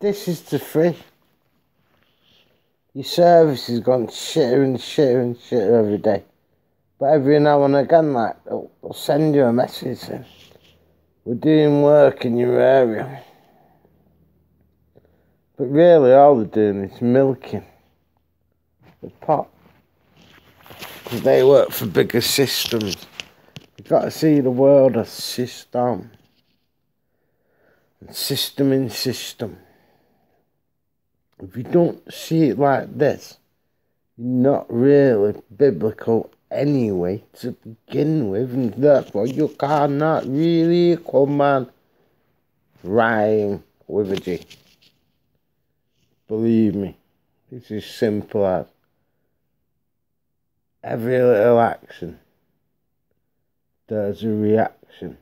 this is the free. Your service has gone shitter and shitter and shitter every day. But every now and again, like, they'll, they'll send you a message saying, we're doing work in your area. But really, all they're doing is milking the pot. Because they work for bigger systems. You've got to see the world as system. And system in system. If you don't see it like this, you're not really biblical anyway to begin with, and therefore you cannot really command rhyme with a G. Believe me, it's as simple as every little action there's a reaction.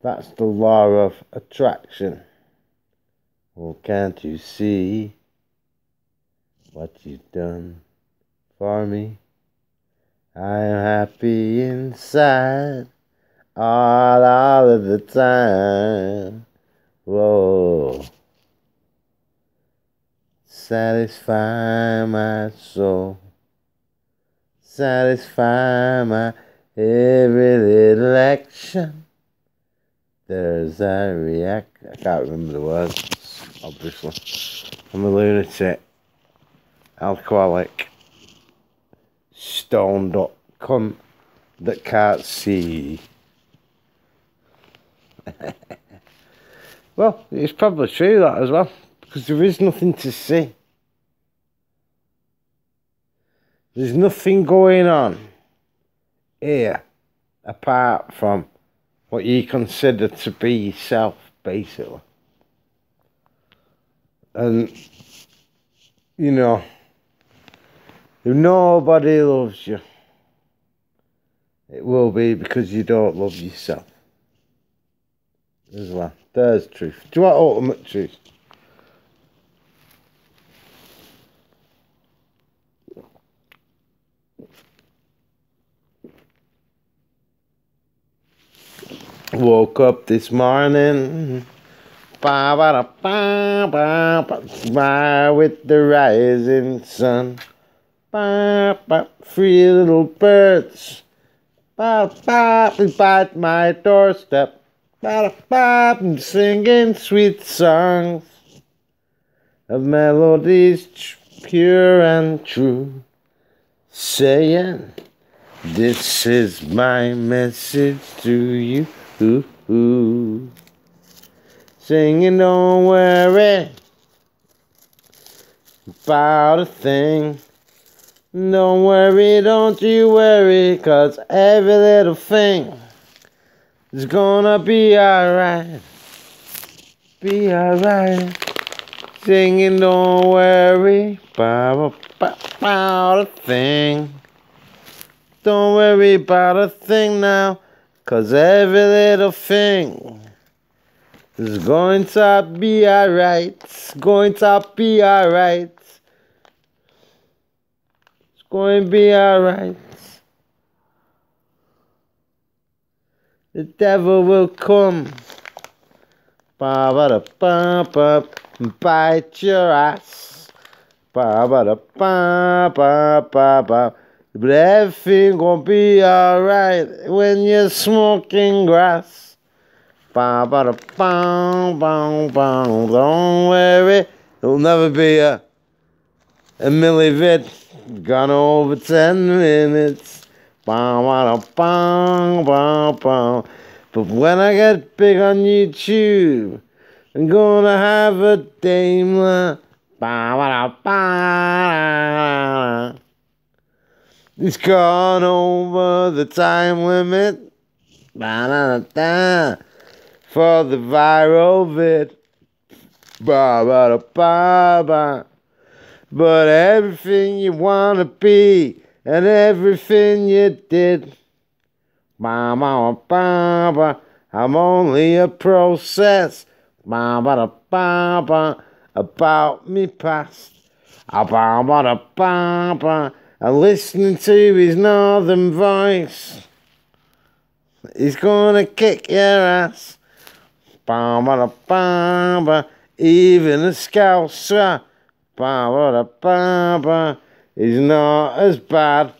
That's the law of attraction. Well, can't you see what you've done for me? I'm happy inside all, all of the time. Whoa. Satisfy my soul. Satisfy my every little action. There's a react. I can't remember the words, obviously. I'm a lunatic, alcoholic stoned up cunt that can't see. well, it's probably true that as well, because there is nothing to see. There's nothing going on here apart from what you consider to be yourself, basically. And, you know, if nobody loves you, it will be because you don't love yourself. As well. There's truth. Do you want ultimate truth? Woke up this morning ba, ba, ba, ba, ba, with the rising sun. Bop, bop, three little birds. Bop, bop, by my doorstep. Bop, bop, singing sweet songs of melodies pure and true. Saying, this is my message to you. Ooh, ooh. Singing, don't worry about a thing. Don't worry, don't you worry, cause every little thing is gonna be alright. Be alright. Singing, don't worry about, about a thing. Don't worry about a thing now, cause every little thing is going to be alright. It's going to be alright It's going to be alright. The devil will come. Ba ba da ba ba bite your ass. Ba ba da ba ba ba ba. But everything gonna be alright when you're smoking grass. Ba ba da ba ba ba. Don't worry, it'll never be a a milli vid. Gone over 10 minutes. Bum, bum, bum, bum, bum. But when I get big on YouTube, I'm gonna have a Daimler. It's gone over the time limit. For the viral vid. Ba ba da ba ba. But everything you want to be and everything you did, ba ba ba ba, I'm only a process, ba ba da ba ba, about me past, ba ba da ba ba, and listening to his northern voice. He's gonna kick your ass. Even a scouser. Is not as bad.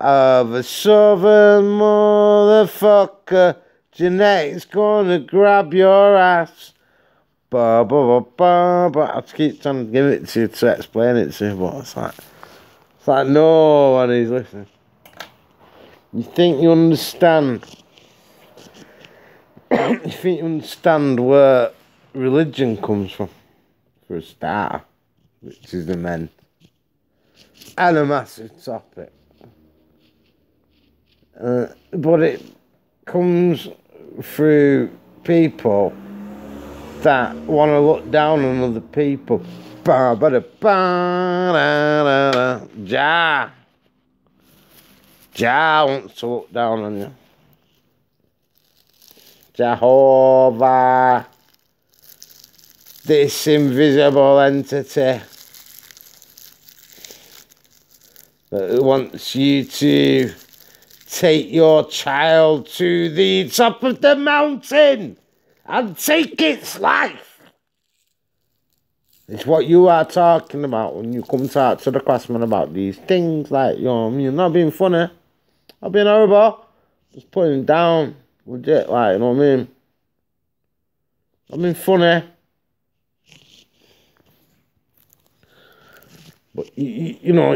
Of a southern motherfucker. Genetics gonna grab your ass. Ba ba ba ba ba. I keep trying to give it to you to explain it to you, but it's like, it's like no one is listening. You think you understand? Think you understand where religion comes from? For a start, which is the men. And a massive topic. Uh, but it comes through people that want to look down on other people. Ba ba da ba da da da. Jah. Jah wants to look down on you. Jehovah. This invisible entity that wants you to take your child to the top of the mountain and take its life. It's what you are talking about when you come talk to the classman about these things. Like, you know, you're not being funny. I'm being horrible. Just putting down. Legit, like, you know what I mean? I mean, funny. But, you, you know,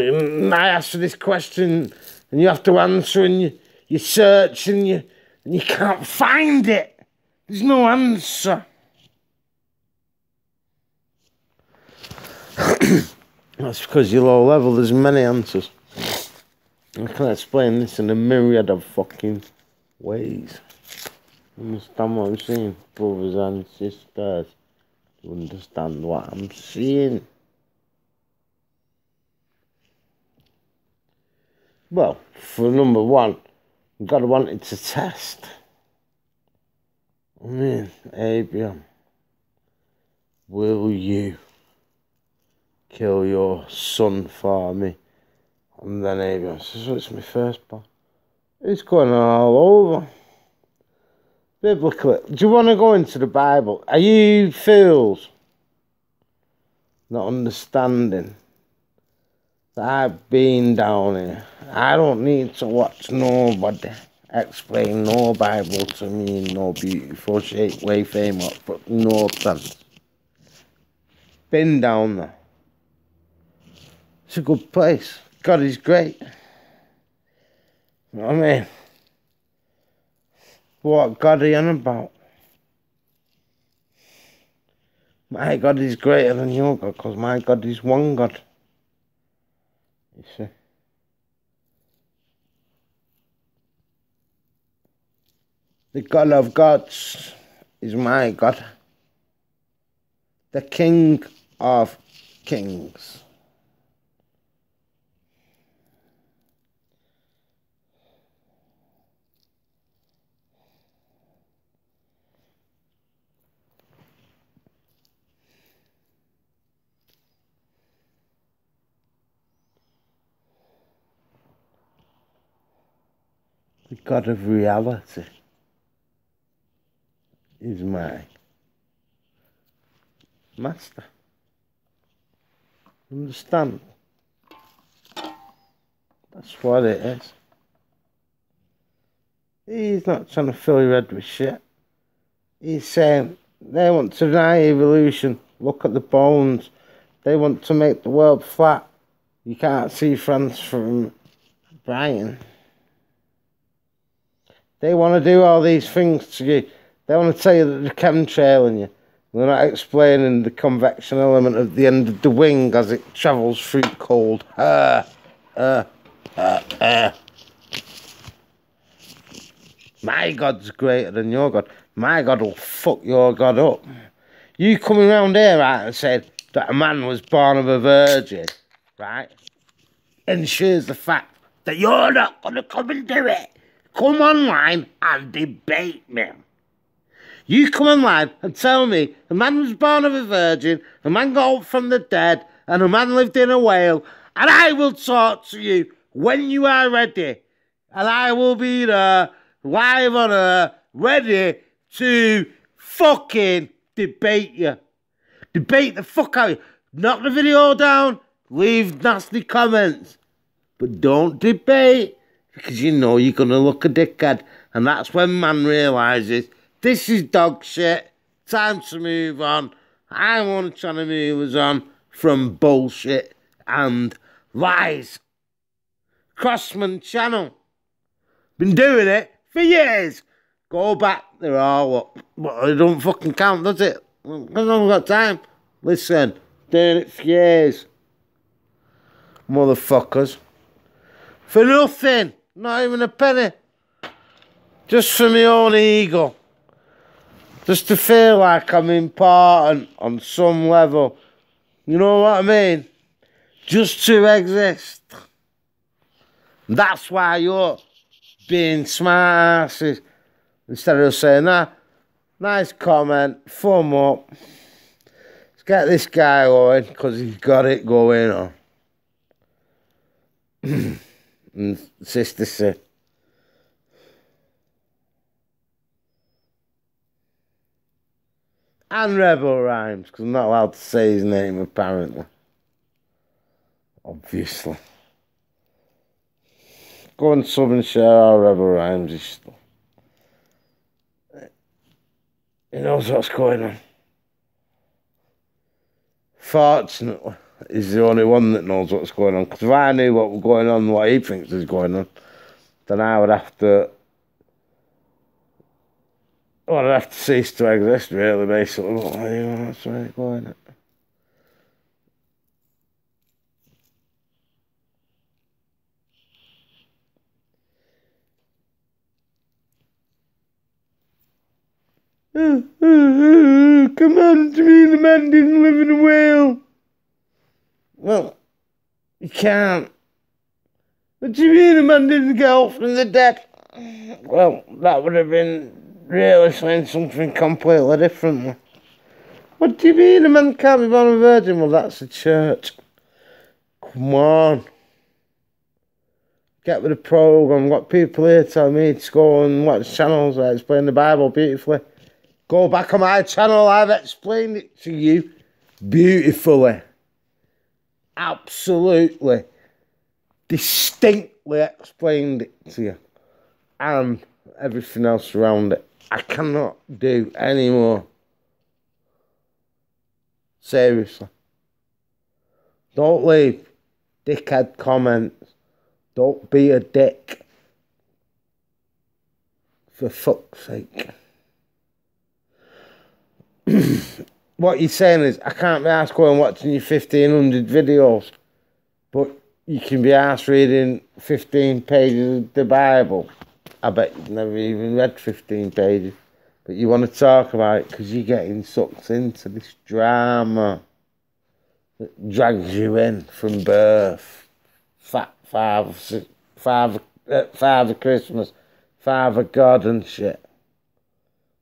I ask you this question and you have to answer and you, you search and you, and you can't find it. There's no answer. That's because you're low level, there's many answers. I can explain this in a myriad of fucking ways. I'm saying, brothers and sisters? To understand what I'm saying. Well, for number one, God wanted to test. I mean, Abraham, will you kill your son for me? And then Abraham says, well, it's my firstborn. It's going all over. Biblically, do you want to go into the Bible? Are you fools? Not understanding that I've been down here. I don't need to watch nobody explain no Bible to me in no beautiful shape, way, fame, up, but no sense. Been down there. It's a good place. God is great. You know what I mean? What God are you on about? My God is greater than your God because my God is one God. You see? The God of gods is my God. The King of kings. The God of reality is my master. Understand? That's what it is. He's not trying to fill your head with shit. He's saying they want to deny evolution. Look at the bones. They want to make the world flat. You can't see France from Brian. They want to do all these things to you. They want to tell you that they're chemtrailing you. They're not explaining the convection element at the end of the wing as it travels through cold air. Uh, uh, uh. My God's greater than your God. My God will fuck your God up. You coming around here, right, and said that a man was born of a virgin, right, ensures the fact that you're not going to come and do it come online and debate me. You come online and tell me a man was born of a virgin, a man got up from the dead, and a man lived in a whale, and I will talk to you when you are ready. And I will be there, live on air, ready to fucking debate you. Debate the fuck out of you. Knock the video down, leave nasty comments. But don't debate because you know you're going to look a dickhead. And that's when man realises this is dog shit. Time to move on. I want to try to move us on from bullshit and lies. Crossman channel. Been doing it for years. Go back, they're all up. But it don't fucking count, does it? Because I haven't got time. Listen, doing it for years. Motherfuckers. For nothing. Not even a penny. Just for my own ego. Just to feel like I'm important on some level. You know what I mean? Just to exist. That's why you're being smart asses. Instead of saying, nah, nice comment, thumb up. Let's get this guy going because he's got it going on. and sister said, and Rebel Rhymes, because I'm not allowed to say his name apparently. Obviously. Go and sub and share our Rebel Rhymes stuff. He knows what's going on. Fortunately, he's the only one that knows what's going on. Because if I knew what was going on, what he thinks is going on, then I would have to. Well, I'd have to cease to exist, really, basically. But, you know, that's where it's going. Command to me, the man didn't live in a whale. Well, you can't. What do you mean a man didn't get off from the dead? Well, that would have been really saying something completely different. What do you mean a man can't be born a virgin? Well, that's a church. Come on. Get with the program. Got people here telling me to go and watch channels where explain the Bible beautifully. Go back on my channel, I've explained it to you beautifully. Absolutely. Distinctly explained it to you. And everything else around it. I cannot do any more. Seriously. Don't leave dickhead comments. Don't be a dick. For fuck's sake. what you're saying is, I can't be asked going watching your 1500 videos, but you can be asked reading 15 pages of the Bible. I bet you've never even read 15 pages, but you want to talk about it because you're getting sucked into this drama that drags you in from birth. Fat Father, Father, uh, Father Christmas, Father God and shit.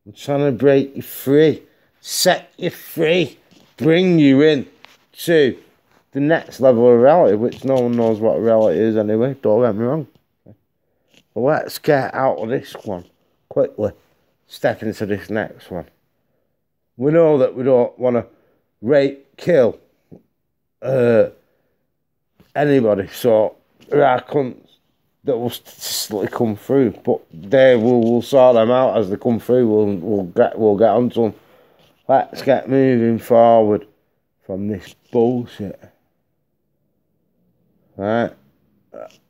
I'm trying to break you free set you free, bring you in to the next level of reality, which no one knows what reality is anyway, don't get me wrong. But let's get out of this one quickly, step into this next one. We know that we don't want to rape, kill uh, anybody, so there are cunts that will statistically come through, but they will we'll sort them out as they come through. We'll we'll get we'll get onto them. Let's get moving forward from this bullshit. Right?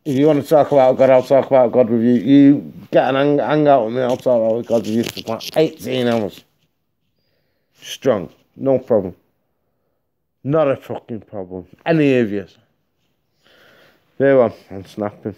If you want to talk about God, I'll talk about God with you. You get an hang, out with me, I'll talk about God with you for like 18 hours. Strong. No problem. Not a fucking problem. Any of you. There one. I'm snapping.